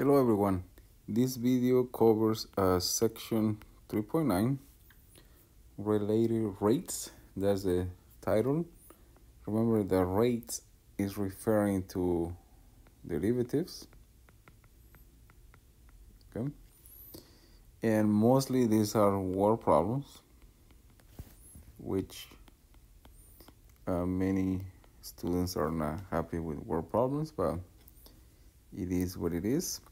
Hello everyone. This video covers uh, section 3.9 related rates. That's the title. Remember the rates is referring to derivatives. Okay. And mostly these are word problems which uh, many students are not happy with word problems, but it is what it is.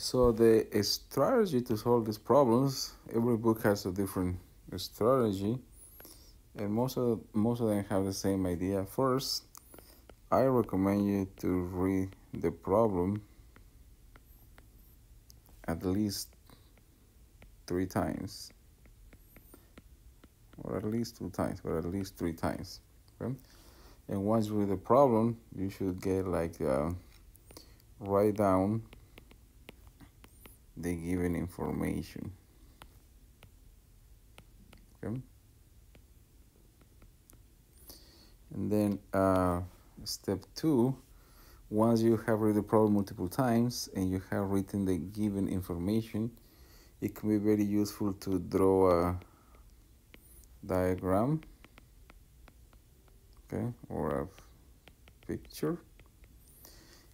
So the strategy to solve these problems, every book has a different strategy, and most of most of them have the same idea. First, I recommend you to read the problem at least three times, or at least two times, but at least three times. Okay, and once you read the problem, you should get like. Uh, write down the given information. Okay. And then uh, step two, once you have read the problem multiple times and you have written the given information, it can be very useful to draw a diagram, okay, or a picture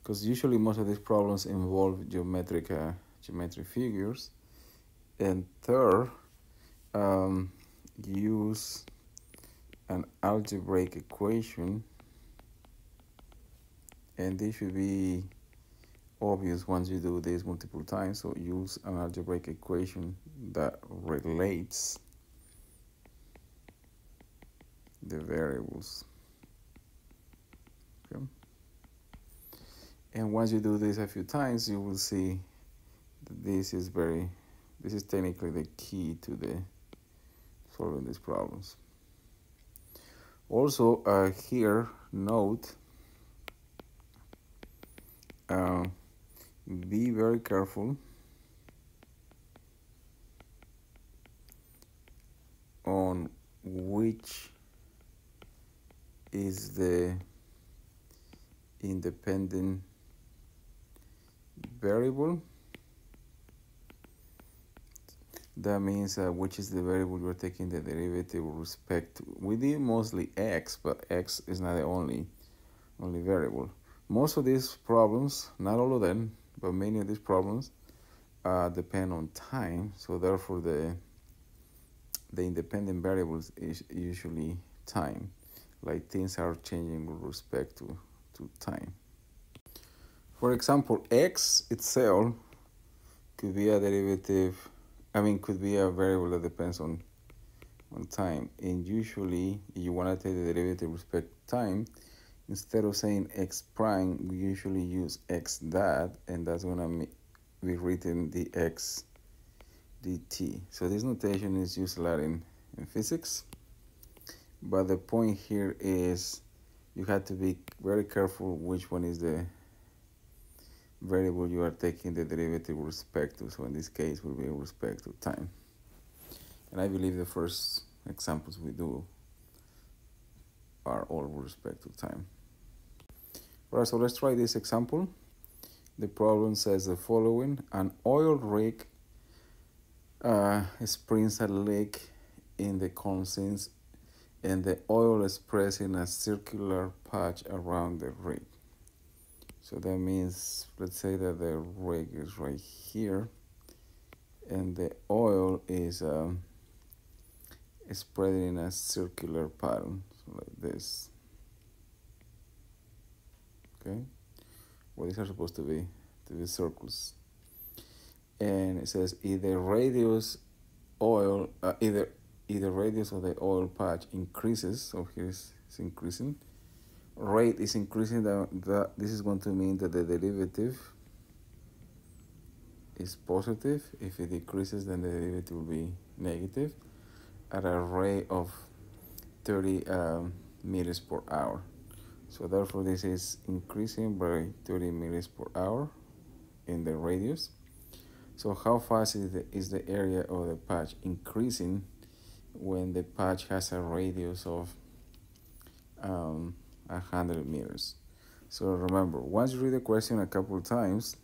because usually most of these problems involve geometric uh, geometric figures. And third um, use an algebraic equation. And this should be obvious once you do this multiple times. So use an algebraic equation that relates the variables. Okay. And once you do this a few times you will see this is very this is technically the key to the solving these problems. Also uh, here note uh, be very careful on which is the independent variable that means uh, which is the variable you're taking the derivative with respect to. We did mostly x, but x is not the only only variable. Most of these problems, not all of them, but many of these problems uh, depend on time. So therefore, the the independent variables is usually time, like things are changing with respect to to time. For example, x itself could be a derivative, I mean, could be a variable that depends on, on time. And usually, you want to take the derivative respect to time, instead of saying x prime, we usually use x dot, and that's going to be written the x dt. So this notation is used a lot in, in physics. But the point here is you have to be very careful which one is the variable you are taking the derivative with respect to. So in this case, will be with respect to time. And I believe the first examples we do are all with respect to time. All right, so let's try this example. The problem says the following. An oil rig uh, springs a leak in the consins and the oil is pressed in a circular patch around the rig. So that means, let's say that the rig is right here and the oil is um, spread in a circular pattern, so like this. Okay, well these are supposed to be to be circles, and it says either radius oil, uh, either either radius of the oil patch increases. So here's it's increasing rate is increasing, the, the, this is going to mean that the derivative is positive. If it decreases, then the derivative will be negative at a rate of 30 um, meters per hour. So therefore, this is increasing by 30 meters per hour in the radius. So how fast is the, is the area of the patch increasing when the patch has a radius of um, 100 meters. So remember, once you read the question a couple times,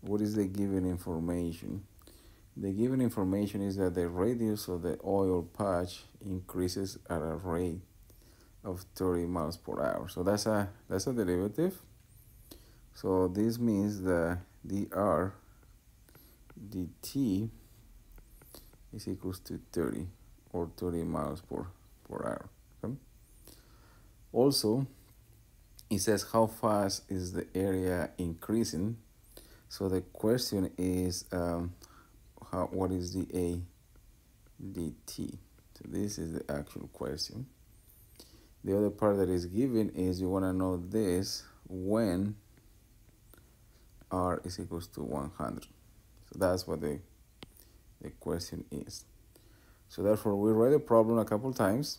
what is the given information? The given information is that the radius of the oil patch increases at a rate of 30 miles per hour. So that's a that's a derivative. So this means that dr dt is equals to 30 or 30 miles per, per hour. Also, it says how fast is the area increasing. So the question is um, how, what is the A dt? So this is the actual question. The other part that is given is you want to know this when r is equals to 100. So that's what the, the question is. So therefore, we write the problem a couple times.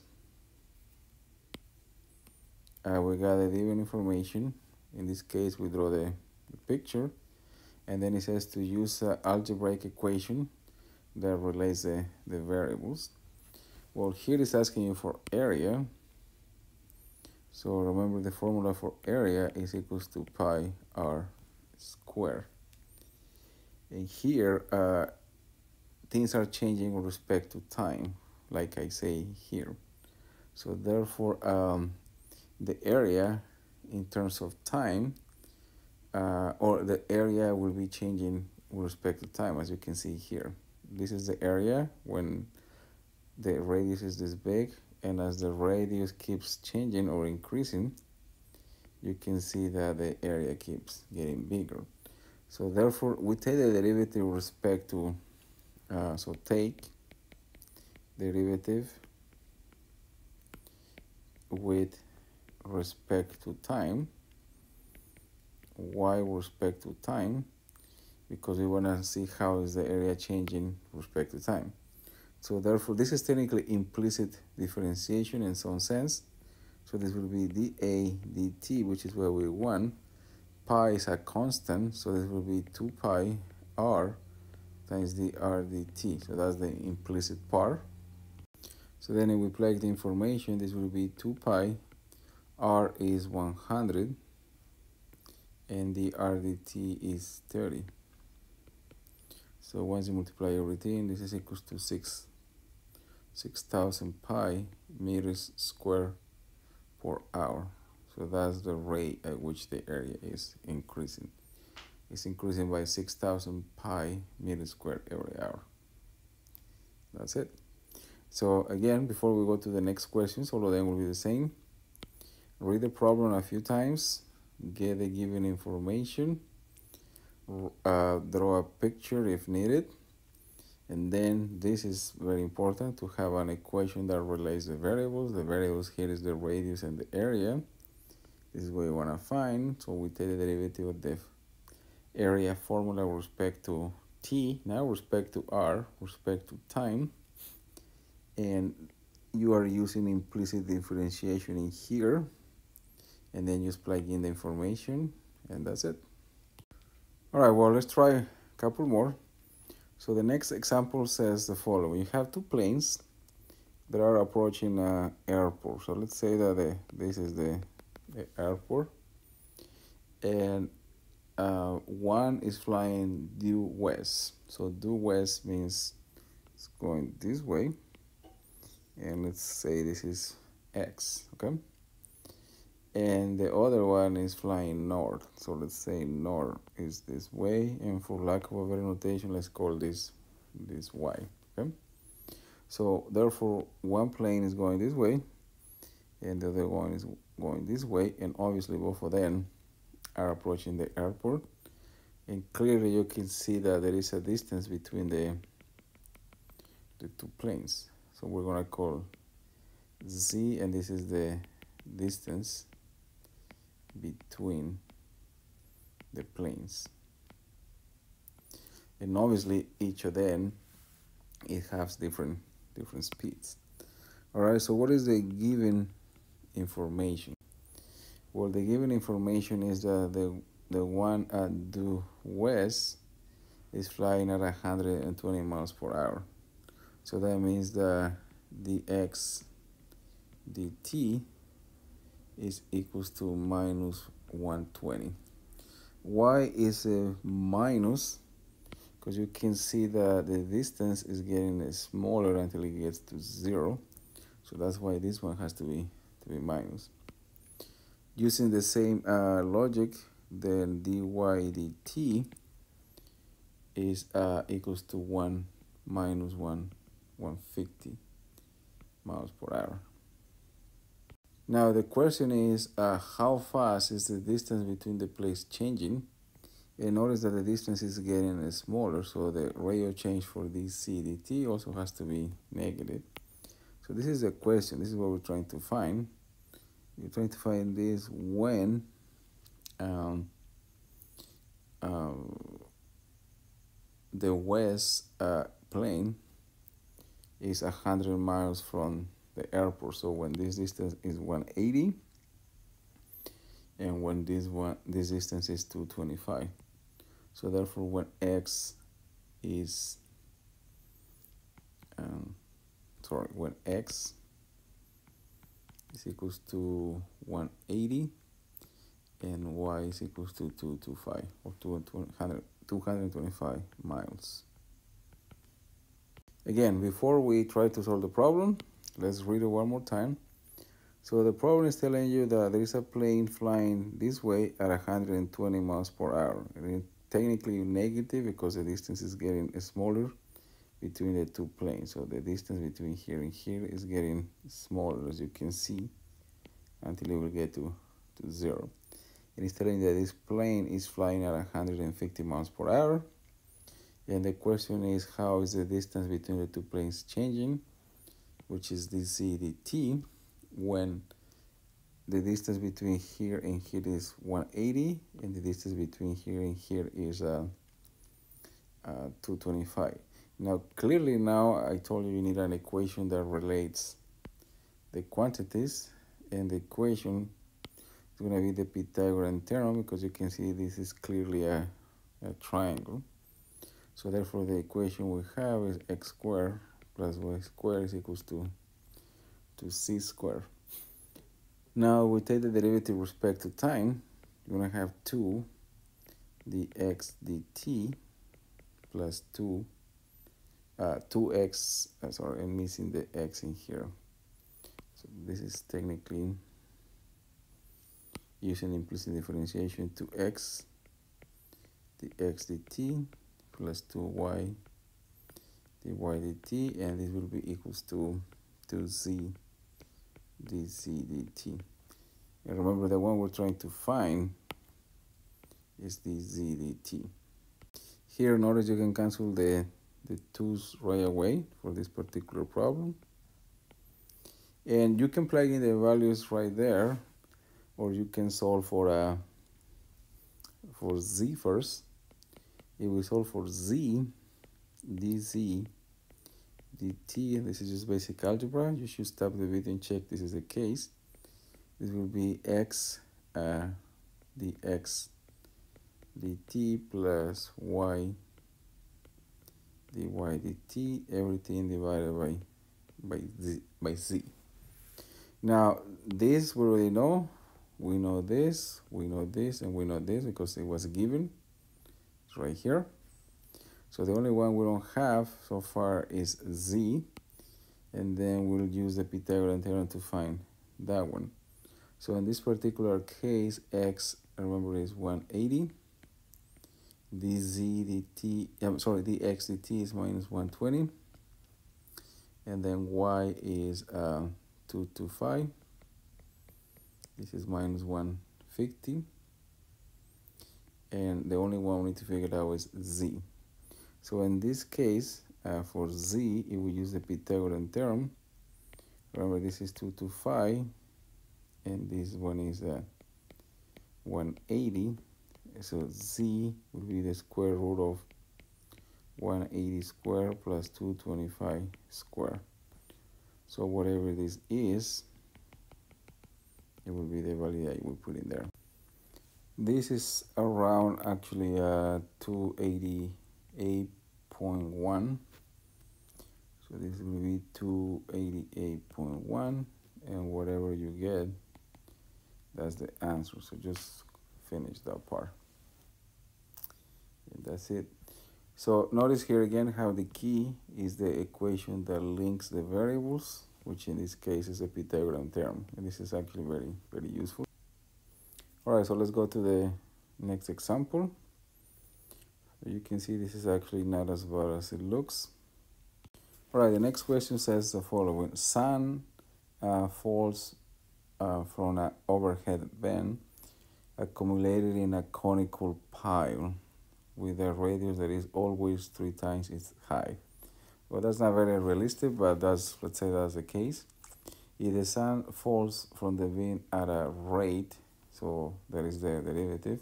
Uh, we got the given information. In this case, we draw the, the picture. And then it says to use an algebraic equation that relates the, the variables. Well, here it's asking you for area. So remember the formula for area is equals to pi r square. And here, uh, things are changing with respect to time, like I say here. So therefore, um, the area in terms of time, uh, or the area will be changing with respect to time, as you can see here. This is the area when the radius is this big, and as the radius keeps changing or increasing, you can see that the area keeps getting bigger. So therefore, we take the derivative with respect to uh, so take derivative with respect to time. Why respect to time? Because we want to see how is the area changing respect to time. So therefore, this is technically implicit differentiation in some sense. So this will be dA dt, which is where we want. Pi is a constant, so this will be 2 pi r times the RDT. So that's the implicit part. So then if we plug the information, this will be 2 pi, R is 100, and the RDT is 30. So once you multiply everything, this is equals to 6, 6,000 pi meters square per hour. So that's the rate at which the area is increasing It's increasing by 6,000 pi meters squared every hour. That's it. So again, before we go to the next questions, all of them will be the same. Read the problem a few times, get the given information, uh, draw a picture if needed, and then this is very important to have an equation that relates the variables. The variables here is the radius and the area. This is what we want to find. So we take the derivative of the area formula with respect to t, now with respect to r, with respect to time, and you are using implicit differentiation in here, and then just plug in the information, and that's it. All right, well, let's try a couple more. So the next example says the following. You have two planes that are approaching an airport. So let's say that the, this is the, the airport. And uh, one is flying due west. So due west means it's going this way. And let's say this is X, okay? And the other one is flying north. So let's say north is this way. And for lack of a better notation, let's call this this Y, okay? So therefore, one plane is going this way and the other one is going this way. And obviously both of them are approaching the airport and clearly you can see that there is a distance between the the two planes so we're going to call z and this is the distance between the planes. And obviously each of them it has different different speeds. All right so what is the given information? Well, the given information is that the, the one at the west is flying at 120 miles per hour. So that means the x dt is equals to minus 120. y is a minus? Because you can see that the distance is getting smaller until it gets to zero. So that's why this one has to be to be minus. Using the same uh, logic then dy dt is uh, equals to 1 minus 1 150 miles per hour now the question is uh, how fast is the distance between the plates changing? And notice that the distance is getting smaller so the rate of change for this CDT also has to be negative. So this is a question this is what we're trying to find. You're trying to find this when um, uh, the west uh, plane is 100 miles from the airport so when this distance is 180 and when this one this distance is 225 so therefore when x is um, sorry when x is equals to 180 and y is equals to 225 or 200, 225 miles. Again, before we try to solve the problem, let's read it one more time. So the problem is telling you that there is a plane flying this way at 120 miles per hour. And technically negative because the distance is getting smaller between the two planes. So the distance between here and here is getting smaller as you can see until it will get to, to zero. It is telling that this plane is flying at 150 miles per hour. And the question is how is the distance between the two planes changing, which is this dt, when the distance between here and here is 180 and the distance between here and here is uh, uh, 225 now clearly now I told you you need an equation that relates the quantities and the equation is going to be the Pythagorean theorem because you can see this is clearly a, a triangle. So therefore the equation we have is x squared plus y squared is equals to to c squared now we take the derivative with respect to time. You're going to have 2 dx dt plus 2 uh, 2x uh, sorry I'm missing the x in here so this is technically using implicit differentiation to x the x dt plus 2y dy dt and this will be equals to to z dc dt. And remember the one we're trying to find is the z dt Here notice you can cancel the, the 2's right away for this particular problem. And you can plug in the values right there or you can solve for uh, for z first. If we solve for z, dz dt, this is just basic algebra. You should stop the video and check this is the case. This will be x uh, dx dt plus y dy dt, everything divided by, by, z, by z. Now, this we already know. We know this, we know this, and we know this because it was given. It's right here. So the only one we don't have so far is z. And then we'll use the Pythagorean theorem to find that one. So in this particular case, x, remember, is 180. dz dt, I'm sorry, dx dt is minus 120. And then y is uh, 225. This is minus 150. And the only one we need to figure out is z. So in this case, uh, for z, if we use the Pythagorean theorem, remember this is 2 to 5, and this one is uh, 180. So z will be the square root of 180 square plus 225 square. So whatever this is, it will be the value that we put in there. This is around actually uh, 280 8.1 so this will be 288.1 and whatever you get that's the answer so just finish that part that's it. So notice here again how the key is the equation that links the variables, which in this case is a Pythagorean theorem. And this is actually very, very useful. All right, so let's go to the next example. You can see this is actually not as bad as it looks. All right, the next question says the following. Sun uh, falls uh, from an overhead bin accumulated in a conical pile with a radius that is always three times its height. Well, that's not very realistic, but that's, let's say that's the case. If the sun falls from the bin at a rate, so that is the derivative,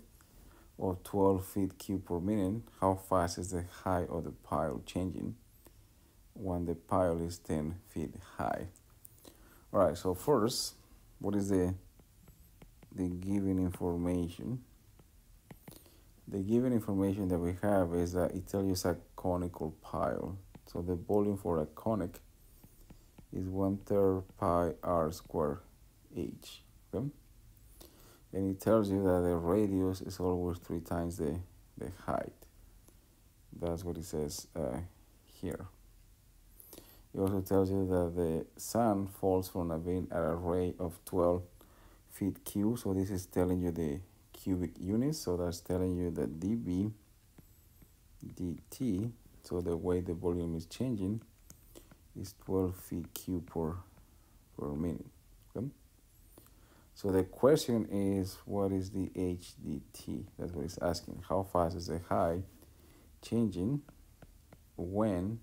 of 12 feet cube per minute, how fast is the height of the pile changing when the pile is 10 feet high? All right, so first, what is the the given information? The given information that we have is that it tells us a conical pile. So the volume for a conic is one third pi r square h. Okay? And it tells you that the radius is always three times the, the height. That's what it says uh, here. It also tells you that the sun falls from a bin at a rate of 12 feet cube. So this is telling you the cubic units. So that's telling you that dB dt, so the way the volume is changing, is 12 feet cube per, per minute. Okay? So the question is, what is the HDT? That's what it's asking. How fast is the height changing when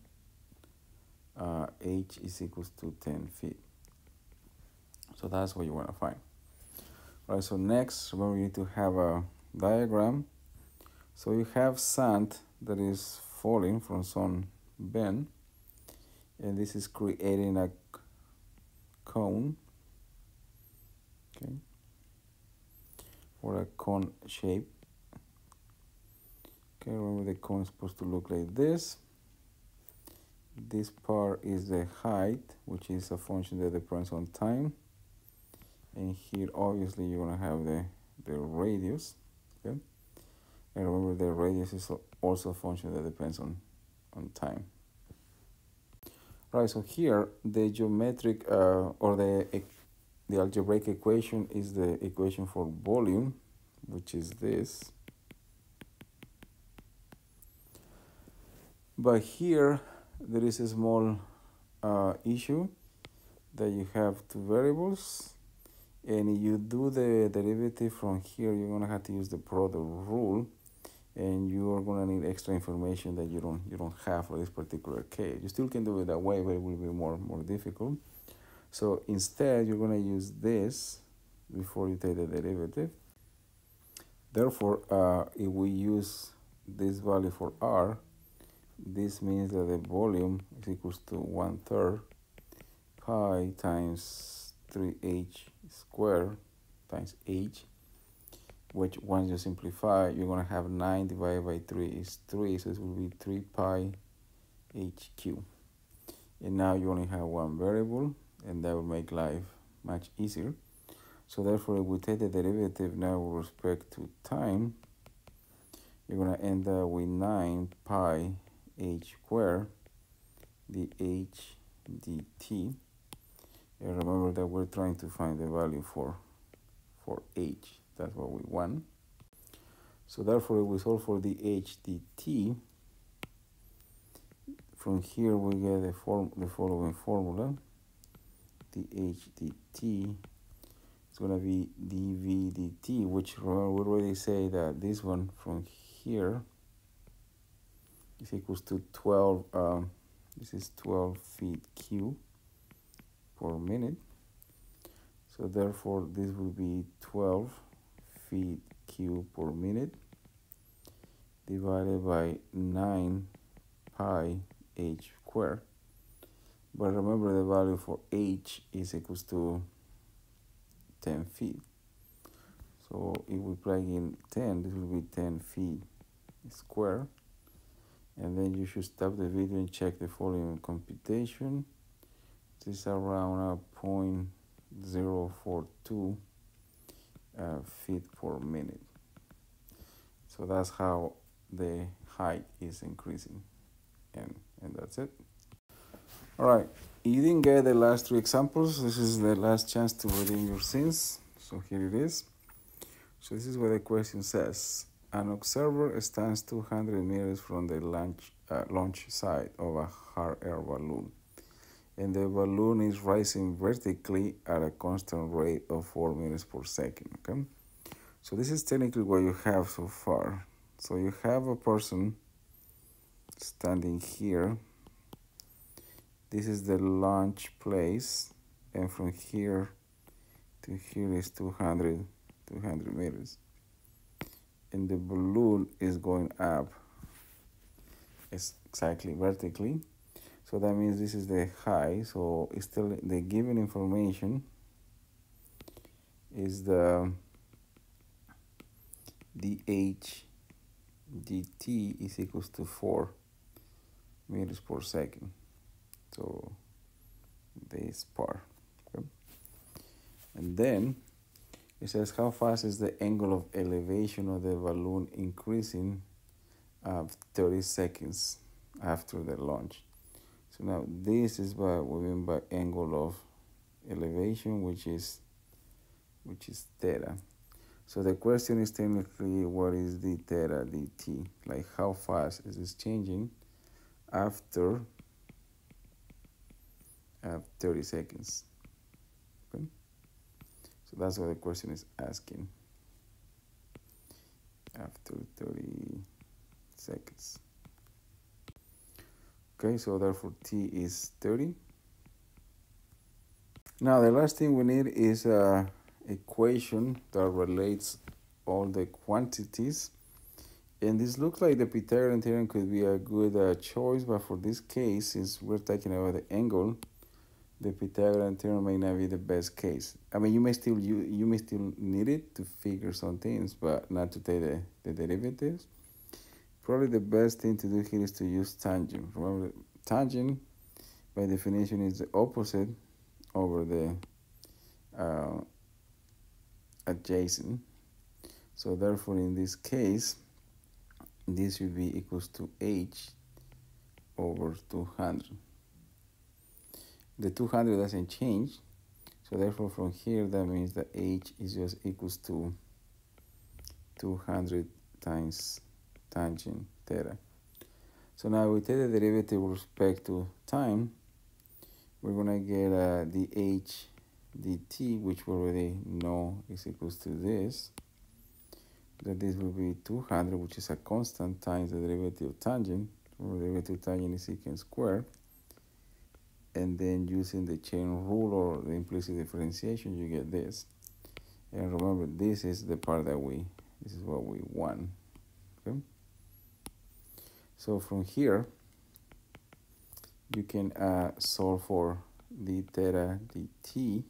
uh, h is equals to 10 feet? So that's what you want to find. All right, so next, you need to have a diagram. So you have sand that is falling from some bin, and this is creating a cone, okay, or a cone shape. Okay, remember the cone is supposed to look like this. This part is the height, which is a function that depends on time and here obviously you're gonna have the the radius okay and remember the radius is also a function that depends on on time right so here the geometric uh, or the the algebraic equation is the equation for volume which is this. But here there is a small uh, issue that you have two variables and you do the derivative from here you're going to have to use the product rule and you are going to need extra information that you don't you don't have for this particular case. You still can do it that way but it will be more more difficult so instead you're going to use this before you take the derivative therefore uh, if we use this value for r this means that the volume is equals to one third pi times 3h squared times h, which once you simplify, you're going to have 9 divided by 3 is 3, so this will be 3 pi h hq. And now you only have one variable, and that will make life much easier. So therefore, if we take the derivative now with respect to time, you're going to end up with 9 pi h squared the h dt. And remember that we're trying to find the value for for h. That's what we want. So therefore if we solve for the h dt from here we get the form the following formula the h dt going to be dvdt which we already say that this one from here is equals to 12 um, this is 12 feet cube per minute. So therefore this will be 12 feet cube per minute divided by 9 pi h squared. But remember the value for h is equals to 10 feet. So if we plug in 10, this will be 10 feet square. And then you should stop the video and check the following computation this is around a point zero four two uh, feet per minute so that's how the height is increasing. And, and that's it. All right, you didn't get the last three examples. This is the last chance to redeem your sins. So here it is. So this is what the question says. An observer stands 200 meters from the launch, uh, launch side of a hot air balloon, and the balloon is rising vertically at a constant rate of 4 meters per second. Okay, so this is technically what you have so far. So you have a person standing here. This is the launch place, and from here to here is 200, 200 meters. And the balloon is going up exactly vertically. So that means this is the high so it's still the given information is the dh dt is equals to 4 meters per second so this part okay. and then it says how fast is the angle of elevation of the balloon increasing uh, 30 seconds after the launch. So now this is what we mean by angle of elevation, which is which is theta. So the question is technically what is the theta dt? Like how fast is this changing after uh, 30 seconds? Okay. So that's what the question is asking after 30 seconds. Okay, so therefore t is 30. Now the last thing we need is a equation that relates all the quantities. And this looks like the Pythagorean theorem could be a good uh, choice, but for this case, since we're talking about the angle, the Pythagorean theorem may not be the best case. I mean, you may still you you may still need it to figure some things, but not to take the, the derivatives. Probably the best thing to do here is to use tangent. Remember, tangent by definition is the opposite over the uh, adjacent. So therefore, in this case, this will be equals to h over 200 the 200 doesn't change so therefore from here that means that h is just equals to 200 times tangent theta. So now we take the derivative with respect to time we're gonna get uh, the h dt which we already know is equals to this that this will be 200 which is a constant times the derivative of tangent. Or derivative of tangent is secant squared and then using the chain rule or the implicit differentiation you get this. And remember this is the part that we this is what we want okay? So from here you can uh, solve for the theta dt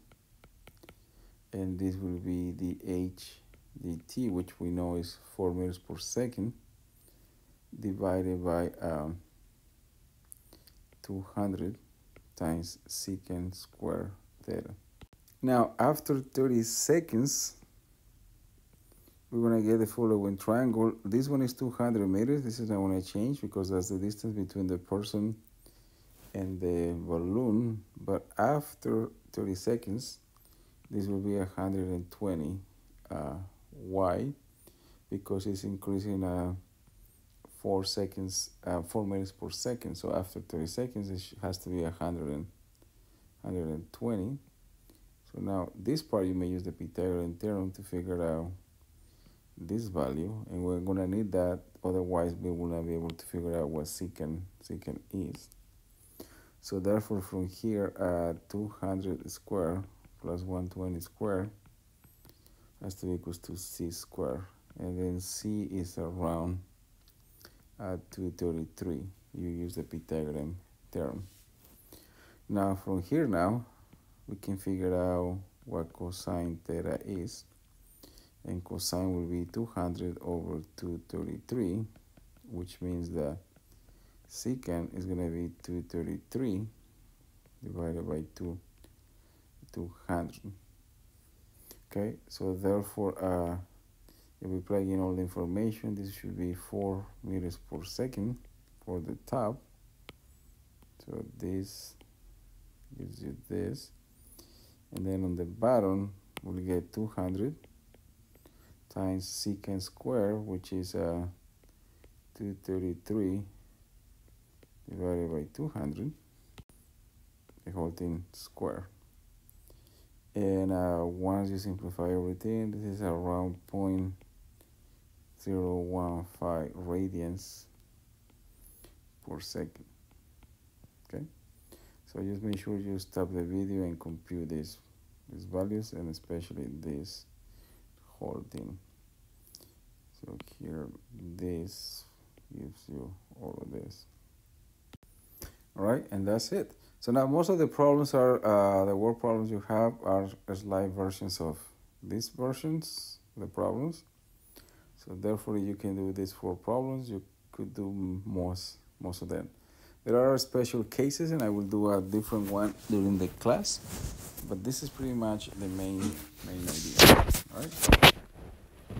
and this will be the h dt which we know is 4 meters per second divided by um, 200 times secant square theta. Now, after 30 seconds, we're going to get the following triangle. This one is 200 meters. This is not going to change because that's the distance between the person and the balloon. But after 30 seconds, this will be 120 uh, y because it's increasing uh, 4 seconds, uh, 4 meters per second. So after 30 seconds, it has to be 100 and 120. So now this part, you may use the Pythagorean theorem to figure out this value. And we're to need that. Otherwise, we will not be able to figure out what secant, secant is. So therefore, from here, uh, 200 square plus 120 square has to be equals to c square. And then c is around at 233 you use the Pythagorean theorem now from here now we can figure out what cosine theta is. And cosine will be 200 over 233 which means that secant is going to be 233 divided by 2 200 okay so therefore uh, if we plug in all the information this should be 4 meters per second for the top. So this gives you this. And then on the bottom we'll get 200 times secant square which is uh, 233 divided by 200 the whole thing square and uh, once you simplify everything this is around 0.015 radians per second. Okay? So just make sure you stop the video and compute these these values and especially this whole thing. So here this gives you all of this. All right and that's it. So now most of the problems are uh, the word problems you have are slide versions of these versions the problems so therefore you can do these four problems. You could do most most of them. There are special cases and i will do a different one during the class but this is pretty much the main main idea. All right?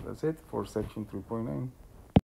That's it for section 3.9